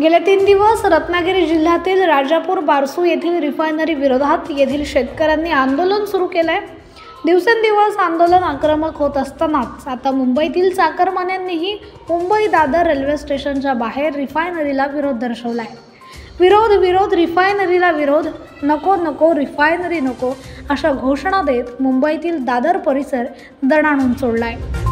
गेले तीन दिवस रत्नागिरी जिल्ह्यातील राजापूर बारसू येथील रिफायनरी विरोधात येथील शेतकऱ्यांनी आंदोलन सुरू केलं आहे दिवसेंदिवस आंदोलन आक्रमक होत असतानाच आता मुंबईतील चाकरमान्यांनीही मुंबई दादर रेल्वे स्टेशनच्या बाहेर रिफायनरीला विरोध दर्शवला आहे विरोध विरोध रिफायनरीला विरोध नको नको रिफायनरी नको अशा घोषणा देत मुंबईतील दादर परिसर दणाणून सोडला आहे